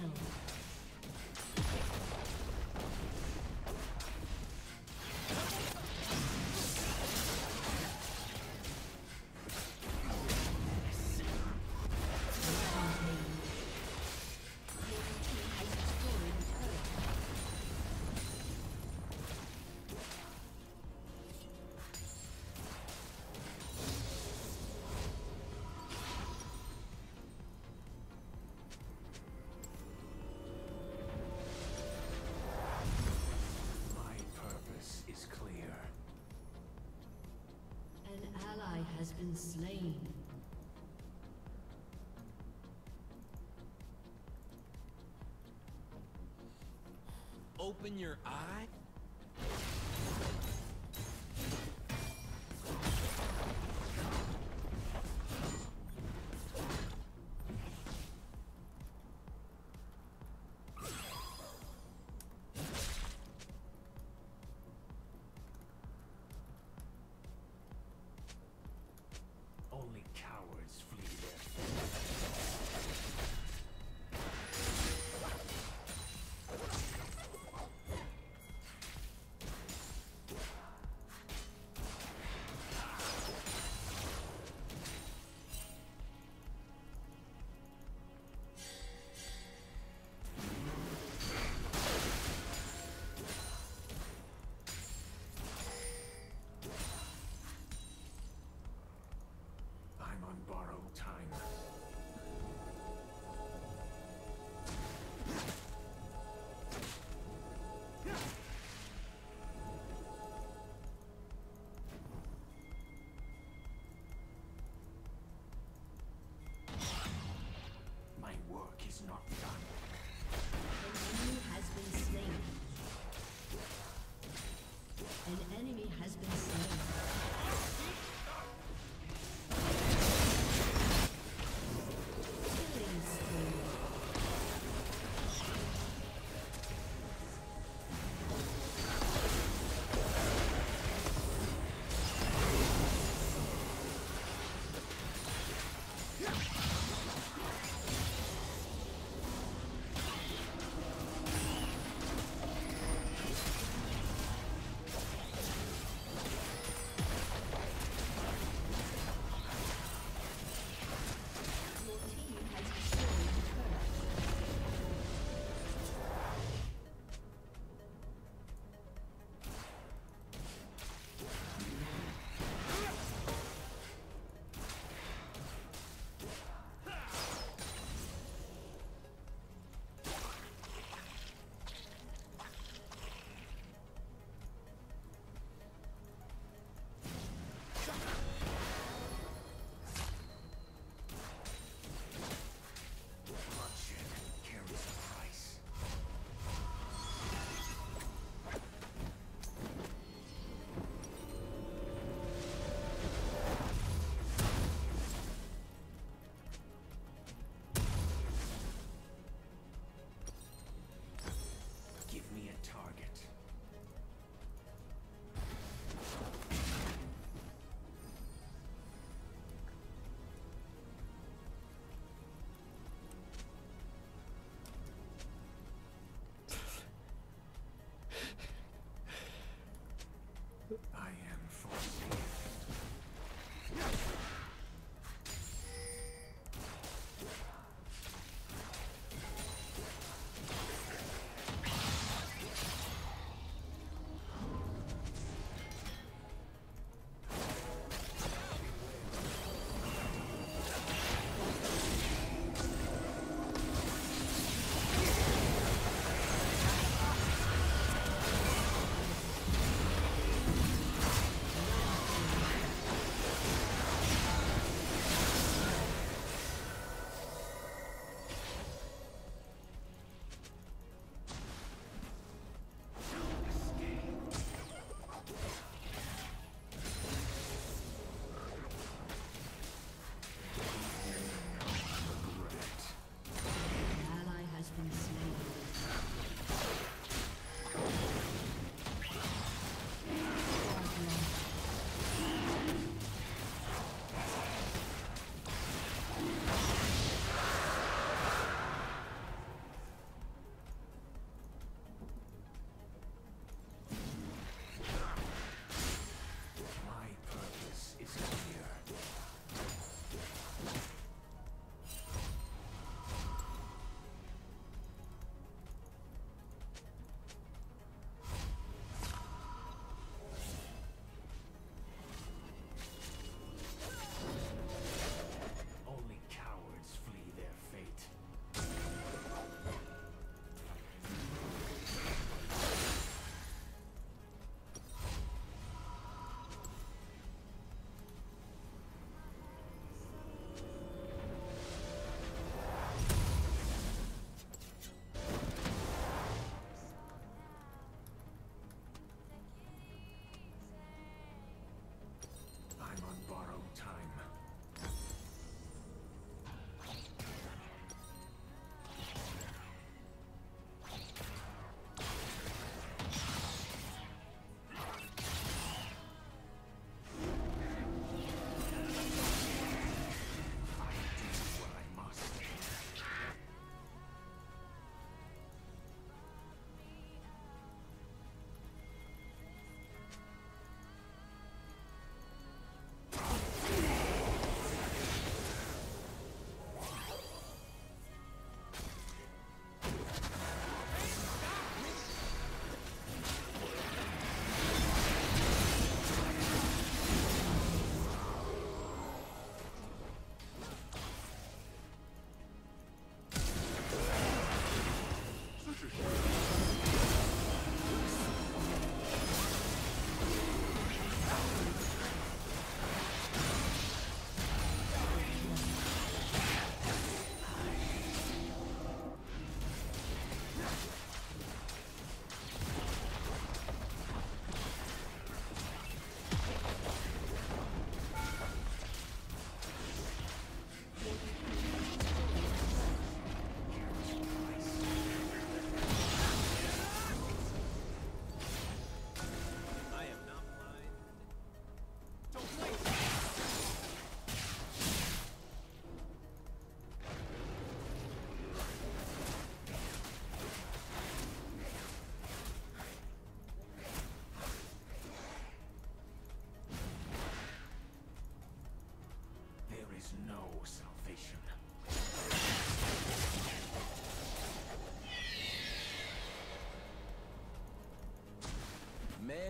kill. Been slain. Open your eye?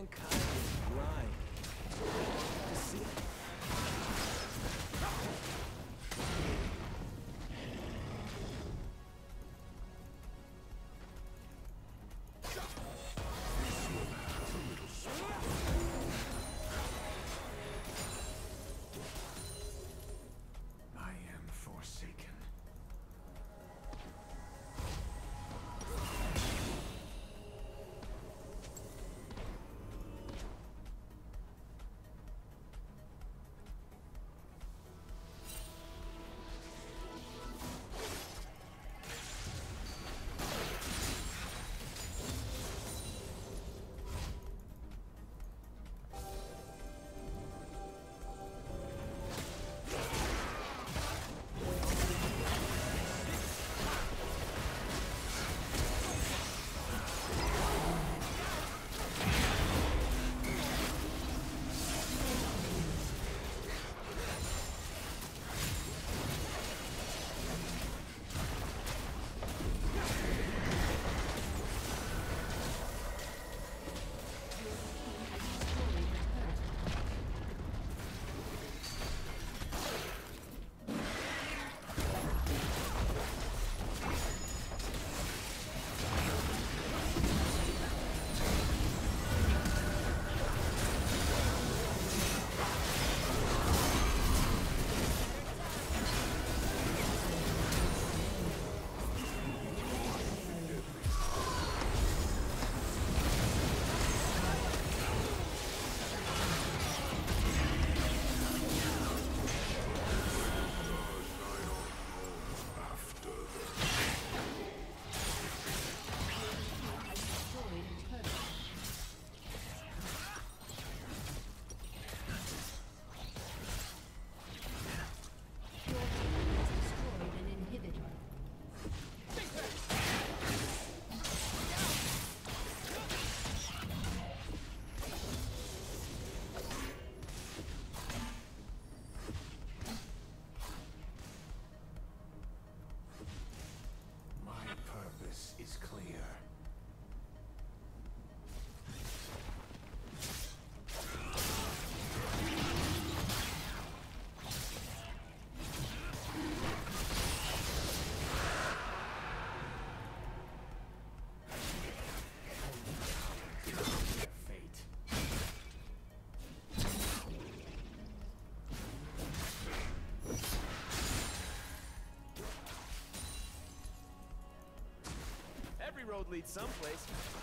Mankind Every road leads someplace.